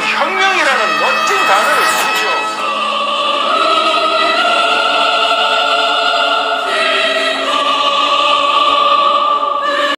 혁명이야.